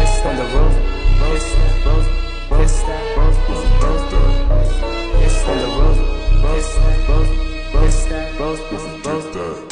It's on the roof, piss, roof, piss, roof, roof, on the roof, piss, roof, piss, roof,